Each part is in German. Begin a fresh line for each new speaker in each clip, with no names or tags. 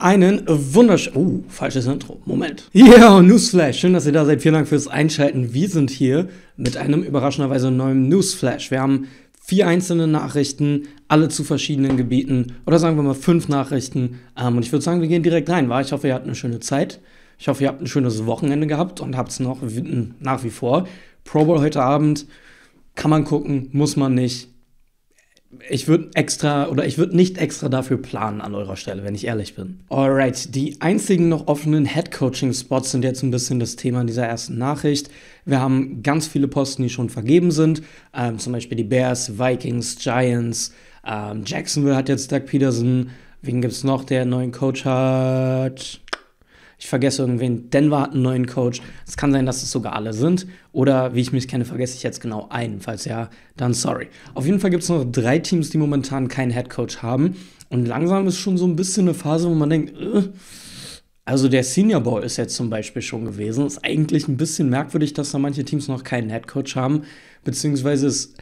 Einen wunderschönen. Oh, falsches Intro. Moment. Ja, yeah, Newsflash. Schön, dass ihr da seid. Vielen Dank fürs Einschalten. Wir sind hier mit einem überraschenderweise neuen Newsflash. Wir haben vier einzelne Nachrichten, alle zu verschiedenen Gebieten. Oder sagen wir mal fünf Nachrichten. Ähm, und ich würde sagen, wir gehen direkt rein. War? Ich hoffe, ihr habt eine schöne Zeit. Ich hoffe, ihr habt ein schönes Wochenende gehabt und habt es noch nach wie vor. Pro Bowl heute Abend. Kann man gucken, muss man nicht ich würde extra oder ich würde nicht extra dafür planen an eurer Stelle, wenn ich ehrlich bin. Alright, die einzigen noch offenen Head-Coaching-Spots sind jetzt ein bisschen das Thema dieser ersten Nachricht. Wir haben ganz viele Posten, die schon vergeben sind. Ähm, zum Beispiel die Bears, Vikings, Giants. Ähm, Jacksonville hat jetzt Doug Peterson. Wen gibt es noch, der einen neuen Coach hat? Ich vergesse irgendwen, Denver hat einen neuen Coach. Es kann sein, dass es sogar alle sind. Oder wie ich mich kenne, vergesse ich jetzt genau einen. Falls ja, dann sorry. Auf jeden Fall gibt es noch drei Teams, die momentan keinen Head Coach haben. Und langsam ist schon so ein bisschen eine Phase, wo man denkt, äh, also der Senior Bowl ist jetzt zum Beispiel schon gewesen. Ist eigentlich ein bisschen merkwürdig, dass da manche Teams noch keinen Head Coach haben. Beziehungsweise es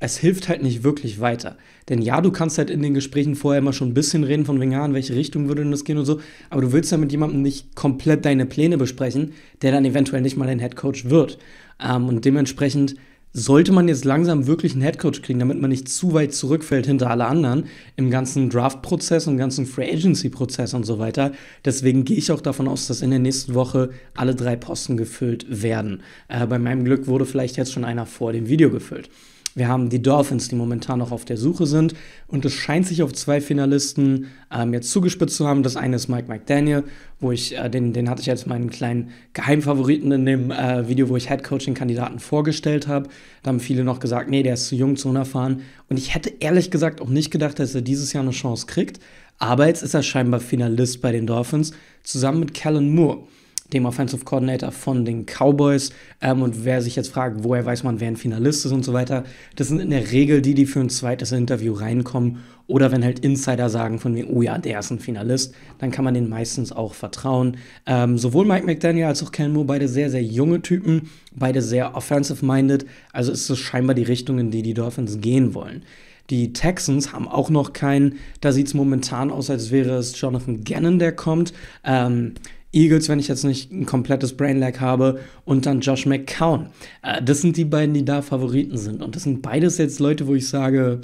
es hilft halt nicht wirklich weiter. Denn ja, du kannst halt in den Gesprächen vorher immer schon ein bisschen reden, von wegen, ja, in welche Richtung würde denn das gehen und so, aber du willst ja mit jemandem nicht komplett deine Pläne besprechen, der dann eventuell nicht mal dein Headcoach wird. Ähm, und dementsprechend sollte man jetzt langsam wirklich einen Headcoach kriegen, damit man nicht zu weit zurückfällt hinter alle anderen im ganzen Draft-Prozess und ganzen Free Agency-Prozess und so weiter. Deswegen gehe ich auch davon aus, dass in der nächsten Woche alle drei Posten gefüllt werden. Äh, bei meinem Glück wurde vielleicht jetzt schon einer vor dem Video gefüllt. Wir haben die Dolphins, die momentan noch auf der Suche sind. Und es scheint sich auf zwei Finalisten ähm, jetzt zugespitzt zu haben. Das eine ist Mike McDaniel, wo ich, äh, den, den hatte ich als meinen kleinen Geheimfavoriten in dem äh, Video, wo ich Headcoaching-Kandidaten vorgestellt habe. Da haben viele noch gesagt, nee, der ist zu jung, zu unerfahren. Und ich hätte ehrlich gesagt auch nicht gedacht, dass er dieses Jahr eine Chance kriegt. Aber jetzt ist er scheinbar Finalist bei den Dolphins, zusammen mit Kellen Moore dem Offensive Coordinator von den Cowboys. Ähm, und wer sich jetzt fragt, woher weiß man, wer ein Finalist ist und so weiter, das sind in der Regel die, die für ein zweites Interview reinkommen. Oder wenn halt Insider sagen von mir, oh ja, der ist ein Finalist, dann kann man den meistens auch vertrauen. Ähm, sowohl Mike McDaniel als auch Ken Moore, beide sehr, sehr junge Typen, beide sehr offensive-minded. Also ist es scheinbar die Richtung, in die die Dolphins gehen wollen. Die Texans haben auch noch keinen. Da sieht es momentan aus, als wäre es Jonathan Gannon, der kommt. Ähm, Eagles, wenn ich jetzt nicht ein komplettes Brainlag habe, und dann Josh McCown. Äh, das sind die beiden, die da Favoriten sind. Und das sind beides jetzt Leute, wo ich sage,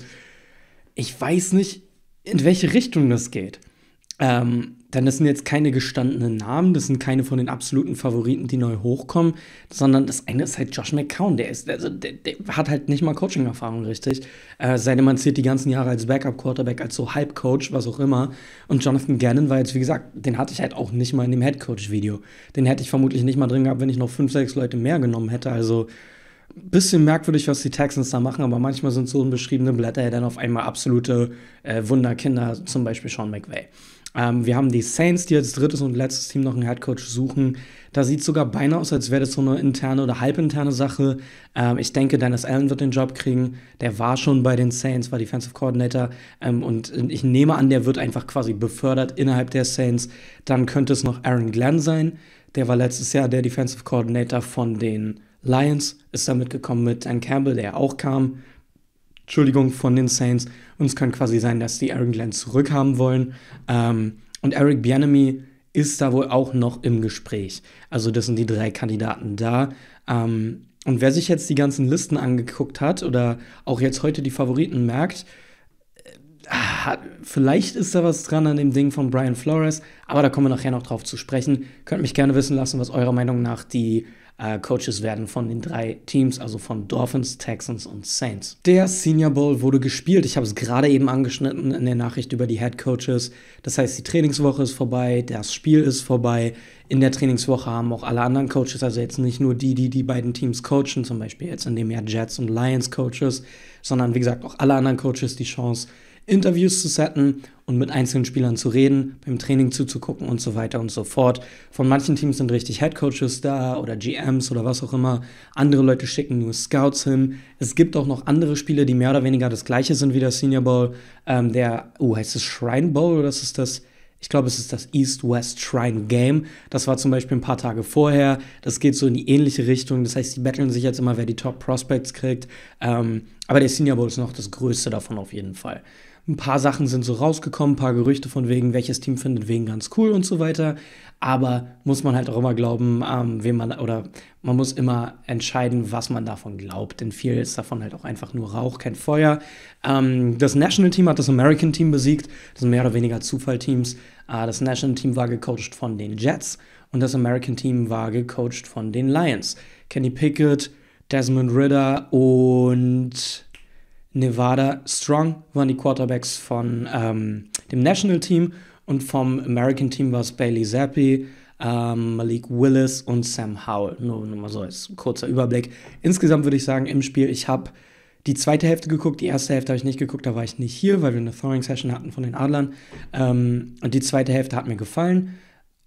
ich weiß nicht, in welche Richtung das geht. Ähm, denn das sind jetzt keine gestandenen Namen, das sind keine von den absoluten Favoriten, die neu hochkommen, sondern das eine ist halt Josh McCown, der ist, also der, der hat halt nicht mal Coaching-Erfahrung richtig. Äh, seitdem man zählt die ganzen Jahre als Backup-Quarterback, als so Halbcoach, was auch immer. Und Jonathan Gannon war jetzt, wie gesagt, den hatte ich halt auch nicht mal in dem Headcoach-Video. Den hätte ich vermutlich nicht mal drin gehabt, wenn ich noch fünf, sechs Leute mehr genommen hätte. Also bisschen merkwürdig, was die Texans da machen, aber manchmal sind so unbeschriebene Blätter ja dann auf einmal absolute äh, Wunderkinder, zum Beispiel Sean McVay. Ähm, wir haben die Saints, die als drittes und letztes Team noch einen Headcoach suchen. Da sieht es sogar beinahe aus, als wäre das so eine interne oder halbinterne Sache. Ähm, ich denke, Dennis Allen wird den Job kriegen. Der war schon bei den Saints, war Defensive Coordinator. Ähm, und ich nehme an, der wird einfach quasi befördert innerhalb der Saints. Dann könnte es noch Aaron Glenn sein. Der war letztes Jahr der Defensive Coordinator von den Lions, ist damit gekommen mit Dan Campbell, der auch kam. Entschuldigung, von den Saints. Und es könnte quasi sein, dass die Aaron Glenn zurückhaben wollen. Ähm, und Eric Bianami ist da wohl auch noch im Gespräch. Also das sind die drei Kandidaten da. Ähm, und wer sich jetzt die ganzen Listen angeguckt hat oder auch jetzt heute die Favoriten merkt, äh, vielleicht ist da was dran an dem Ding von Brian Flores, aber da kommen wir nachher noch drauf zu sprechen. Könnt mich gerne wissen lassen, was eurer Meinung nach die äh, Coaches werden von den drei Teams, also von Dolphins, Texans und Saints. Der Senior Bowl wurde gespielt. Ich habe es gerade eben angeschnitten in der Nachricht über die Head Coaches. Das heißt, die Trainingswoche ist vorbei, das Spiel ist vorbei. In der Trainingswoche haben auch alle anderen Coaches, also jetzt nicht nur die, die die beiden Teams coachen, zum Beispiel jetzt in dem Jahr Jets und Lions Coaches, sondern wie gesagt auch alle anderen Coaches die Chance, Interviews zu setten und mit einzelnen Spielern zu reden, beim Training zuzugucken und so weiter und so fort. Von manchen Teams sind richtig Headcoaches da oder GMs oder was auch immer. Andere Leute schicken nur Scouts hin. Es gibt auch noch andere Spiele, die mehr oder weniger das gleiche sind wie der Senior Bowl. Ähm, der, oh, heißt es Shrine Bowl oder ist das? Ich glaube, es ist das East-West Shrine Game. Das war zum Beispiel ein paar Tage vorher. Das geht so in die ähnliche Richtung. Das heißt, die betteln sich jetzt immer, wer die Top Prospects kriegt. Ähm, aber der Senior Bowl ist noch das größte davon auf jeden Fall. Ein paar Sachen sind so rausgekommen, ein paar Gerüchte von wegen, welches Team findet wen ganz cool und so weiter. Aber muss man halt auch immer glauben, ähm, wem man oder man muss immer entscheiden, was man davon glaubt. Denn viel ist davon halt auch einfach nur Rauch, kein Feuer. Ähm, das National Team hat das American Team besiegt. Das sind mehr oder weniger Zufallteams. Äh, das National Team war gecoacht von den Jets und das American Team war gecoacht von den Lions. Kenny Pickett, Desmond Ritter und Nevada Strong waren die Quarterbacks von ähm, dem National Team und vom American Team war es Bailey Zappi, ähm, Malik Willis und Sam Howell. Nur, nur mal so als kurzer Überblick. Insgesamt würde ich sagen, im Spiel, ich habe die zweite Hälfte geguckt, die erste Hälfte habe ich nicht geguckt, da war ich nicht hier, weil wir eine Throwing-Session hatten von den Adlern. Ähm, und die zweite Hälfte hat mir gefallen.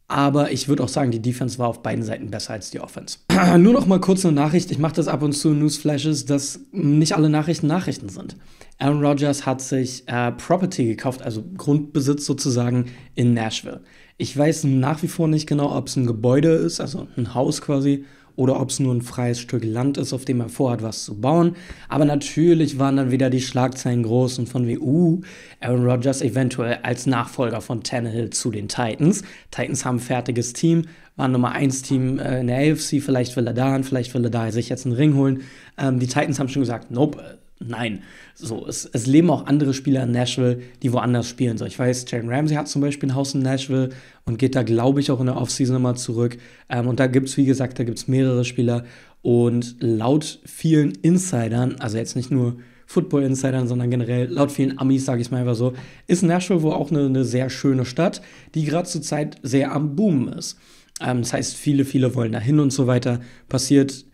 Aber ich würde auch sagen, die Defense war auf beiden Seiten besser als die Offense. Nur noch mal kurz eine Nachricht. Ich mache das ab und zu in Newsflashes, dass nicht alle Nachrichten Nachrichten sind. Aaron Rodgers hat sich äh, Property gekauft, also Grundbesitz sozusagen in Nashville. Ich weiß nach wie vor nicht genau, ob es ein Gebäude ist, also ein Haus quasi, oder ob es nur ein freies Stück Land ist, auf dem er vorhat, was zu bauen. Aber natürlich waren dann wieder die Schlagzeilen groß und von uh, Aaron Rodgers eventuell als Nachfolger von Tannehill zu den Titans. Titans haben ein fertiges Team, waren Nummer 1 Team äh, in der AFC, vielleicht will er da vielleicht will er da sich jetzt einen Ring holen. Ähm, die Titans haben schon gesagt, nope, Nein, so, es, es, leben auch andere Spieler in Nashville, die woanders spielen. So, ich weiß, Jalen Ramsey hat zum Beispiel ein Haus in Nashville und geht da, glaube ich, auch in der Offseason immer zurück. Ähm, und da gibt es, wie gesagt, da gibt es mehrere Spieler. Und laut vielen Insidern, also jetzt nicht nur Football-Insidern, sondern generell laut vielen Amis, sage ich mal einfach so, ist Nashville wohl auch eine, eine sehr schöne Stadt, die gerade zur Zeit sehr am Boom ist. Ähm, das heißt, viele, viele wollen da hin und so weiter. Passiert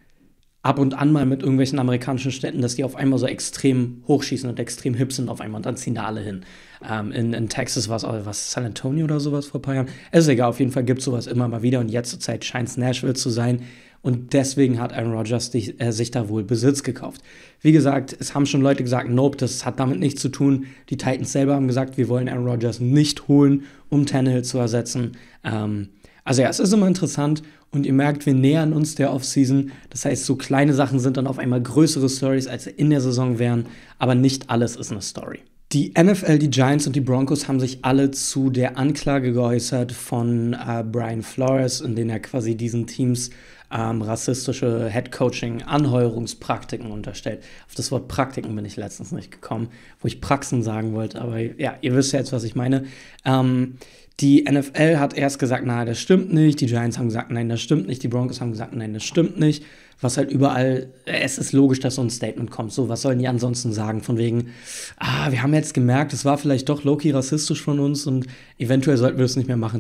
ab und an mal mit irgendwelchen amerikanischen Städten, dass die auf einmal so extrem hochschießen und extrem hip sind auf einmal und dann ziehen da alle hin. Ähm, in, in Texas war es was San Antonio oder sowas vor ein paar Jahren. Es ist egal, auf jeden Fall gibt es sowas immer mal wieder und jetzt zur Zeit scheint es Nashville zu sein. Und deswegen hat Aaron Rodgers die, äh, sich da wohl Besitz gekauft. Wie gesagt, es haben schon Leute gesagt, nope, das hat damit nichts zu tun. Die Titans selber haben gesagt, wir wollen Aaron Rodgers nicht holen, um Tannehill zu ersetzen. Ähm, also ja, es ist immer interessant und ihr merkt, wir nähern uns der Offseason. Das heißt, so kleine Sachen sind dann auf einmal größere Stories, als sie in der Saison wären. Aber nicht alles ist eine Story. Die NFL, die Giants und die Broncos haben sich alle zu der Anklage geäußert von äh, Brian Flores, in denen er quasi diesen Teams ähm, rassistische Headcoaching-Anheuerungspraktiken unterstellt. Auf das Wort Praktiken bin ich letztens nicht gekommen, wo ich Praxen sagen wollte, aber ja, ihr wisst ja jetzt, was ich meine. Ähm, die NFL hat erst gesagt, nein, das stimmt nicht. Die Giants haben gesagt, nein, das stimmt nicht. Die Broncos haben gesagt, nein, das stimmt nicht was halt überall, es ist logisch, dass so ein Statement kommt. So, was sollen die ansonsten sagen? Von wegen, ah, wir haben jetzt gemerkt, es war vielleicht doch low-key rassistisch von uns und eventuell sollten wir das nicht mehr machen.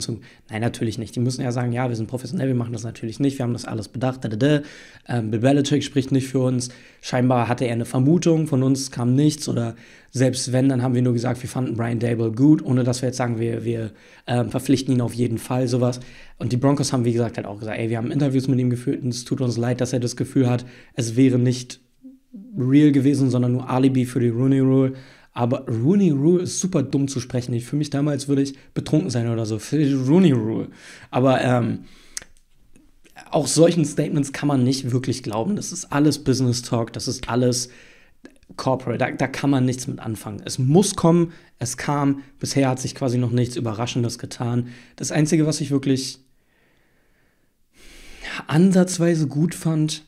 Nein, natürlich nicht. Die müssen ja sagen, ja, wir sind professionell, wir machen das natürlich nicht, wir haben das alles bedacht. Da, da, da. Ähm, Bill Belichick spricht nicht für uns. Scheinbar hatte er eine Vermutung, von uns kam nichts oder selbst wenn, dann haben wir nur gesagt, wir fanden Brian Dable gut, ohne dass wir jetzt sagen, wir, wir äh, verpflichten ihn auf jeden Fall, sowas. Und die Broncos haben, wie gesagt, halt auch gesagt, ey, wir haben Interviews mit ihm geführt und es tut uns leid, dass er das Gefühl hat, es wäre nicht real gewesen, sondern nur Alibi für die Rooney Rule. Aber Rooney Rule ist super dumm zu sprechen. Für mich damals würde ich betrunken sein oder so. Für die Rooney Rule. Aber ähm, auch solchen Statements kann man nicht wirklich glauben. Das ist alles Business Talk, das ist alles Corporate, da, da, kann man nichts mit anfangen. Es muss kommen, es kam, bisher hat sich quasi noch nichts Überraschendes getan. Das Einzige, was ich wirklich ansatzweise gut fand,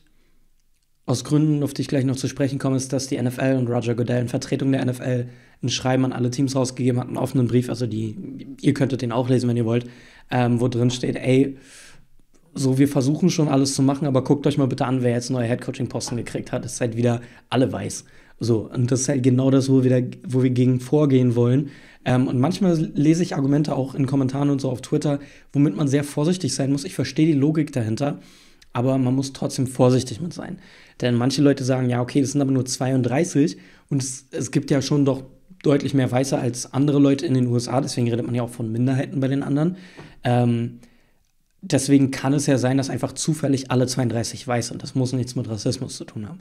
aus Gründen, auf die ich gleich noch zu sprechen komme, ist, dass die NFL und Roger Goodell in Vertretung der NFL ein Schreiben an alle Teams rausgegeben hat, einen offenen Brief, also die, ihr könntet den auch lesen, wenn ihr wollt, ähm, wo drin steht, ey, so, wir versuchen schon alles zu machen, aber guckt euch mal bitte an, wer jetzt neue Headcoaching-Posten gekriegt hat. Das ist halt wieder alle weiß. So, und das ist halt genau das, wo wir, da, wo wir gegen vorgehen wollen. Ähm, und manchmal lese ich Argumente auch in Kommentaren und so auf Twitter, womit man sehr vorsichtig sein muss. Ich verstehe die Logik dahinter, aber man muss trotzdem vorsichtig mit sein. Denn manche Leute sagen, ja, okay, das sind aber nur 32 und es, es gibt ja schon doch deutlich mehr Weiße als andere Leute in den USA, deswegen redet man ja auch von Minderheiten bei den anderen. Ähm, deswegen kann es ja sein, dass einfach zufällig alle 32 weiß sind. Das muss nichts mit Rassismus zu tun haben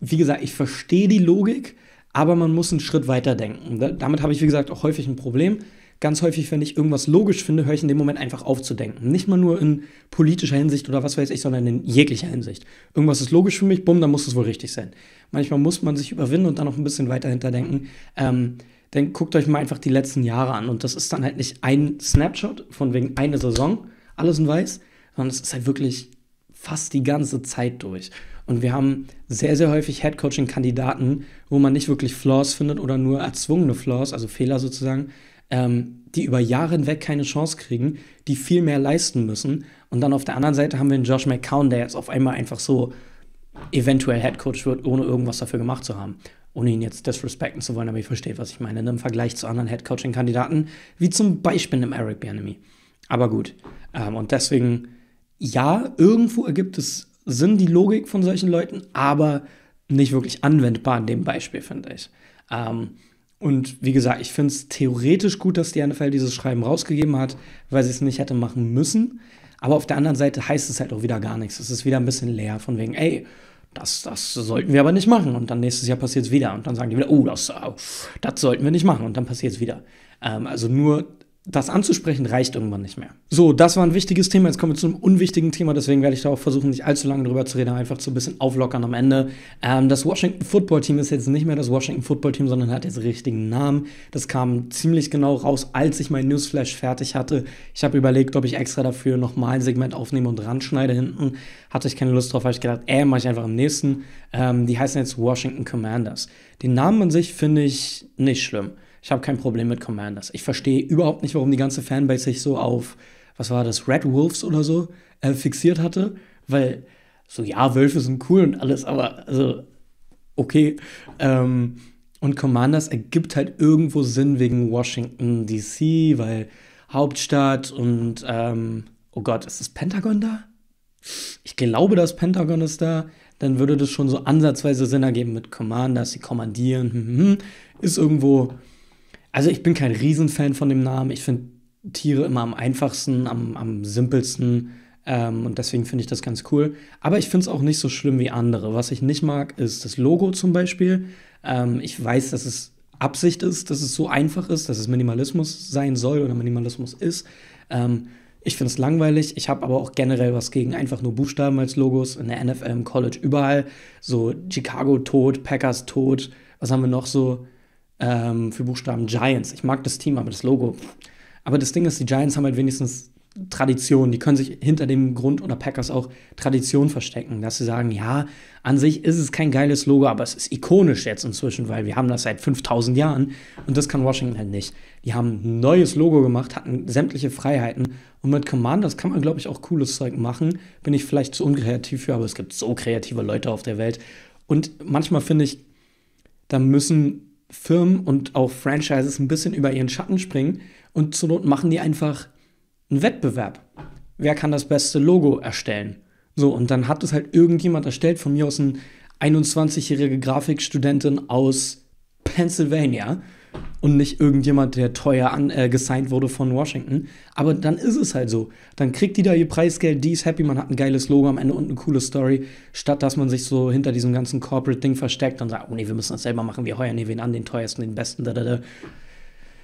wie gesagt, ich verstehe die Logik, aber man muss einen Schritt weiter denken. Damit habe ich, wie gesagt, auch häufig ein Problem. Ganz häufig, wenn ich irgendwas logisch finde, höre ich in dem Moment einfach auf zu denken. Nicht mal nur in politischer Hinsicht oder was weiß ich, sondern in jeglicher Hinsicht. Irgendwas ist logisch für mich, bumm, dann muss es wohl richtig sein. Manchmal muss man sich überwinden und dann noch ein bisschen weiter hinterdenken. Ähm, dann guckt euch mal einfach die letzten Jahre an. Und das ist dann halt nicht ein Snapshot von wegen eine Saison, alles in weiß, sondern es ist halt wirklich fast die ganze Zeit durch. Und wir haben sehr, sehr häufig Headcoaching-Kandidaten, wo man nicht wirklich Flaws findet oder nur erzwungene Flaws, also Fehler sozusagen, ähm, die über Jahre hinweg keine Chance kriegen, die viel mehr leisten müssen. Und dann auf der anderen Seite haben wir einen Josh McCown, der jetzt auf einmal einfach so eventuell Headcoach wird, ohne irgendwas dafür gemacht zu haben. Ohne ihn jetzt disrespekten zu wollen, aber ihr versteht, was ich meine. Im Vergleich zu anderen Headcoaching-Kandidaten, wie zum Beispiel einem Eric Bianemi. Aber gut. Ähm, und deswegen, ja, irgendwo ergibt es Sinn, die Logik von solchen Leuten, aber nicht wirklich anwendbar in dem Beispiel, finde ich. Ähm, und wie gesagt, ich finde es theoretisch gut, dass die NFL dieses Schreiben rausgegeben hat, weil sie es nicht hätte machen müssen. Aber auf der anderen Seite heißt es halt auch wieder gar nichts. Es ist wieder ein bisschen leer, von wegen, ey, das, das sollten wir aber nicht machen. Und dann nächstes Jahr passiert es wieder. Und dann sagen die wieder, oh, das, das sollten wir nicht machen. Und dann passiert es wieder. Ähm, also nur das anzusprechen reicht irgendwann nicht mehr. So, das war ein wichtiges Thema. Jetzt kommen wir zu einem unwichtigen Thema. Deswegen werde ich da auch versuchen, nicht allzu lange drüber zu reden, einfach so ein bisschen auflockern am Ende. Ähm, das Washington Football Team ist jetzt nicht mehr das Washington Football Team, sondern hat jetzt richtigen Namen. Das kam ziemlich genau raus, als ich mein Newsflash fertig hatte. Ich habe überlegt, ob ich extra dafür nochmal ein Segment aufnehme und ranschneide hinten. Hatte ich keine Lust drauf, habe ich gedacht, äh, mache ich einfach am nächsten. Ähm, die heißen jetzt Washington Commanders. Den Namen an sich finde ich nicht schlimm. Ich habe kein Problem mit Commanders. Ich verstehe überhaupt nicht, warum die ganze Fanbase sich so auf, was war das, Red Wolves oder so, äh, fixiert hatte. Weil, so, ja, Wölfe sind cool und alles, aber, also, okay. Ähm, und Commanders ergibt halt irgendwo Sinn wegen Washington DC, weil Hauptstadt und, ähm, oh Gott, ist das Pentagon da? Ich glaube, das Pentagon ist da. Dann würde das schon so ansatzweise Sinn ergeben mit Commanders, die kommandieren. Hm, hm, hm. Ist irgendwo also ich bin kein Riesenfan von dem Namen. Ich finde Tiere immer am einfachsten, am, am simpelsten. Ähm, und deswegen finde ich das ganz cool. Aber ich finde es auch nicht so schlimm wie andere. Was ich nicht mag, ist das Logo zum Beispiel. Ähm, ich weiß, dass es Absicht ist, dass es so einfach ist, dass es Minimalismus sein soll oder Minimalismus ist. Ähm, ich finde es langweilig. Ich habe aber auch generell was gegen einfach nur Buchstaben als Logos in der NFL, im College, überall. So Chicago tot, Packers tot. Was haben wir noch so? Ähm, für Buchstaben Giants. Ich mag das Team, aber das Logo. Aber das Ding ist, die Giants haben halt wenigstens Tradition. Die können sich hinter dem Grund oder Packers auch Tradition verstecken, dass sie sagen, ja, an sich ist es kein geiles Logo, aber es ist ikonisch jetzt inzwischen, weil wir haben das seit 5000 Jahren und das kann Washington halt nicht. Die haben ein neues Logo gemacht, hatten sämtliche Freiheiten und mit Commanders kann man, glaube ich, auch cooles Zeug machen. Bin ich vielleicht zu unkreativ für, aber es gibt so kreative Leute auf der Welt. Und manchmal finde ich, da müssen Firmen und auch Franchises ein bisschen über ihren Schatten springen und zur Not machen die einfach einen Wettbewerb. Wer kann das beste Logo erstellen? So, und dann hat es halt irgendjemand erstellt, von mir aus eine 21-jährige Grafikstudentin aus Pennsylvania und nicht irgendjemand, der teuer an, äh, gesigned wurde von Washington. Aber dann ist es halt so. Dann kriegt die da ihr Preisgeld, die ist happy, man hat ein geiles Logo am Ende und eine coole Story, statt dass man sich so hinter diesem ganzen Corporate-Ding versteckt und sagt, oh nee, wir müssen das selber machen, wir heuern nee, wen an, den teuersten, den besten, da, da, da.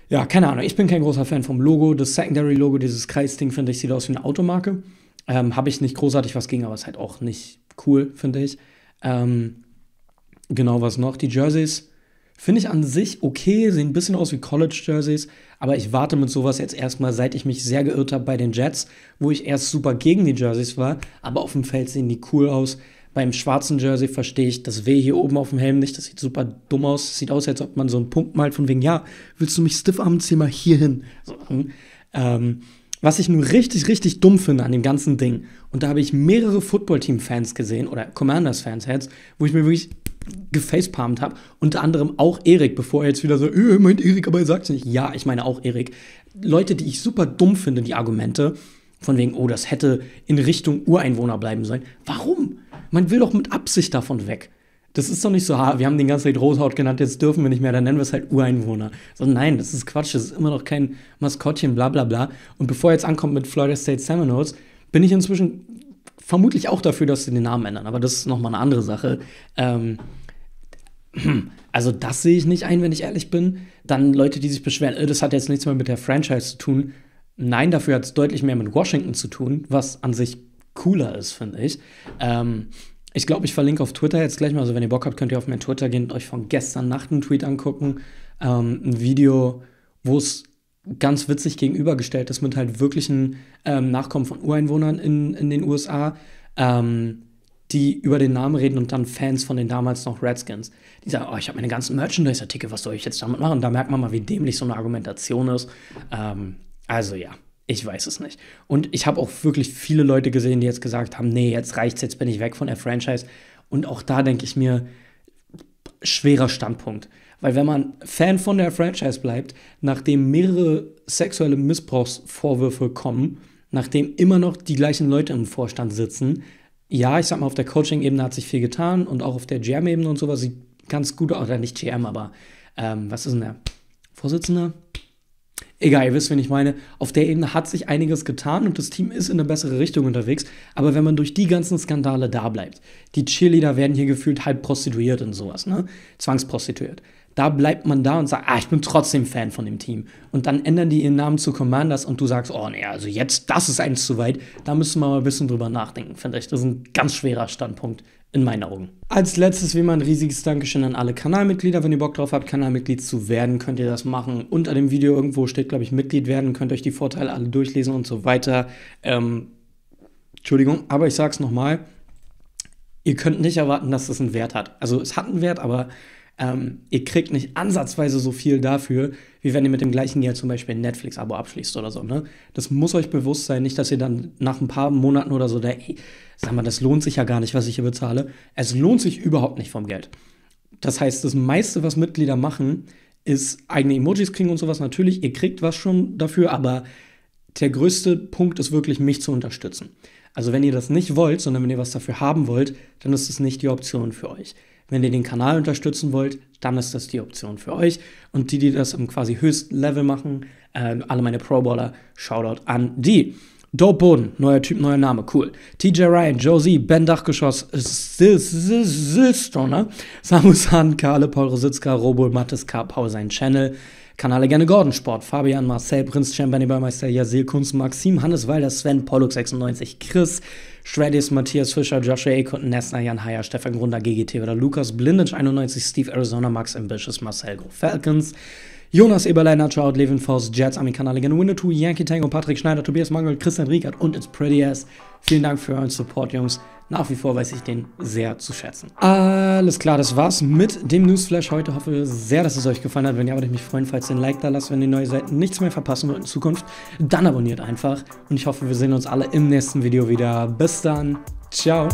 Ja, keine Ahnung, ich bin kein großer Fan vom Logo. Das Secondary-Logo, dieses Kreisding, finde ich, sieht aus wie eine Automarke. Ähm, Habe ich nicht großartig was gegen, aber ist halt auch nicht cool, finde ich. Ähm, genau, was noch? Die Jerseys Finde ich an sich okay, sehen ein bisschen aus wie College-Jerseys, aber ich warte mit sowas jetzt erstmal, seit ich mich sehr geirrt habe bei den Jets, wo ich erst super gegen die Jerseys war, aber auf dem Feld sehen die cool aus. Beim schwarzen Jersey verstehe ich das W hier oben auf dem Helm nicht, das sieht super dumm aus. Das sieht aus, als ob man so einen Punkt malt von wegen, ja, willst du mich stiff armen, zieh mal hier hin. So, hm. ähm, was ich nur richtig, richtig dumm finde an dem ganzen Ding, und da habe ich mehrere Football-Team-Fans gesehen, oder Commanders-Fans jetzt, wo ich mir wirklich gefacepalmt habe. Unter anderem auch Erik, bevor er jetzt wieder so, äh, meint Erik, aber er sagt es nicht. Ja, ich meine auch Erik. Leute, die ich super dumm finde, die Argumente, von wegen, oh, das hätte in Richtung Ureinwohner bleiben sollen. Warum? Man will doch mit Absicht davon weg. Das ist doch nicht so, ha, wir haben den ganzen Zeit Rothaut genannt, jetzt dürfen wir nicht mehr, dann nennen wir es halt Ureinwohner. So, nein, das ist Quatsch, das ist immer noch kein Maskottchen, bla bla bla. Und bevor er jetzt ankommt mit Florida State Seminoles, bin ich inzwischen vermutlich auch dafür, dass sie den Namen ändern, aber das ist nochmal eine andere Sache. Ähm, also das sehe ich nicht ein, wenn ich ehrlich bin. Dann Leute, die sich beschweren, äh, das hat jetzt nichts mehr mit der Franchise zu tun. Nein, dafür hat es deutlich mehr mit Washington zu tun, was an sich cooler ist, finde ich. Ähm, ich glaube, ich verlinke auf Twitter jetzt gleich mal. Also, wenn ihr Bock habt, könnt ihr auf meinen Twitter gehen und euch von gestern Nacht einen Tweet angucken. ähm, ein Video, wo es ganz witzig gegenübergestellt ist mit halt wirklichen ähm, Nachkommen von Ureinwohnern in, in den USA, ähm, die über den Namen reden und dann Fans von den damals noch Redskins. Die sagen, oh, ich habe meine ganzen Merchandise-Artikel, was soll ich jetzt damit machen? Da merkt man mal, wie dämlich so eine Argumentation ist. Ähm, also ja, ich weiß es nicht. Und ich habe auch wirklich viele Leute gesehen, die jetzt gesagt haben, nee, jetzt reicht's, jetzt bin ich weg von der Franchise. Und auch da denke ich mir, schwerer Standpunkt. Weil wenn man Fan von der Franchise bleibt, nachdem mehrere sexuelle Missbrauchsvorwürfe kommen, nachdem immer noch die gleichen Leute im Vorstand sitzen, ja, ich sag mal, auf der Coaching-Ebene hat sich viel getan und auch auf der GM-Ebene und sowas sieht ganz gut aus, oder nicht GM, aber ähm, was ist denn der Vorsitzende? Egal, ihr wisst, wen ich meine. Auf der Ebene hat sich einiges getan und das Team ist in eine bessere Richtung unterwegs. Aber wenn man durch die ganzen Skandale da bleibt, die Cheerleader werden hier gefühlt halb prostituiert und sowas, ne? Zwangsprostituiert. Da bleibt man da und sagt, ah, ich bin trotzdem Fan von dem Team. Und dann ändern die ihren Namen zu Commanders und du sagst, oh nee, also jetzt, das ist eins zu weit. Da müssen wir mal ein bisschen drüber nachdenken, finde ich. Das ist ein ganz schwerer Standpunkt in meinen Augen. Als letztes wie immer ein riesiges Dankeschön an alle Kanalmitglieder. Wenn ihr Bock drauf habt, Kanalmitglied zu werden, könnt ihr das machen. Unter dem Video irgendwo steht, glaube ich, Mitglied werden, könnt euch die Vorteile alle durchlesen und so weiter. Ähm, Entschuldigung, aber ich sag's nochmal. Ihr könnt nicht erwarten, dass das einen Wert hat. Also es hat einen Wert, aber ähm, ihr kriegt nicht ansatzweise so viel dafür, wie wenn ihr mit dem gleichen Geld zum Beispiel ein Netflix-Abo abschließt oder so. Ne? Das muss euch bewusst sein, nicht, dass ihr dann nach ein paar Monaten oder so, da, ey, sag mal, das lohnt sich ja gar nicht, was ich hier bezahle. Es lohnt sich überhaupt nicht vom Geld. Das heißt, das meiste, was Mitglieder machen, ist eigene Emojis kriegen und sowas. Natürlich, ihr kriegt was schon dafür, aber der größte Punkt ist wirklich, mich zu unterstützen. Also wenn ihr das nicht wollt, sondern wenn ihr was dafür haben wollt, dann ist es nicht die Option für euch. Wenn ihr den Kanal unterstützen wollt, dann ist das die Option für euch. Und die, die das im quasi höchsten Level machen, äh, alle meine Pro-Baller, Shoutout an die. Dope Boden, neuer Typ, neuer Name, cool. TJ Ryan, Josie, Ben Dachgeschoss, Silstoner, Samus Han, Karle, Paul Rositzka, Robo, Mattes K, Paul, sein Channel. Kanale gerne Gordon Sport, Fabian, Marcel, Prinz, Champion, Baumeister, Jasil, Kunst, Maxim, Hannes Walder, Sven, Pollux96, Chris, Shreddis, Matthias Fischer, Joshua Ekund, Nessner, Jan Heyer, Stefan Grunder, GGT oder Lukas Blindic 91, Steve Arizona, Max Ambitious, Marcel Gro Falcons, Jonas Eberlein, Nacho Out, Levin Faust, Jets, Ami Kanaligen, Winnetou, Yankee Tango, Patrick Schneider, Tobias Mangel, Christian Riekert und It's Pretty Ass. Vielen Dank für euren Support, Jungs. Nach wie vor weiß ich den sehr zu schätzen. Alles klar, das war's mit dem Newsflash heute. Hoffe sehr, dass es euch gefallen hat. Wenn ja, würde ich mich freuen, falls ihr ein Like da lasst, wenn ihr neue Seiten nichts mehr verpassen wollt in Zukunft. Dann abonniert einfach. Und ich hoffe, wir sehen uns alle im nächsten Video wieder. Bis dann. Ciao.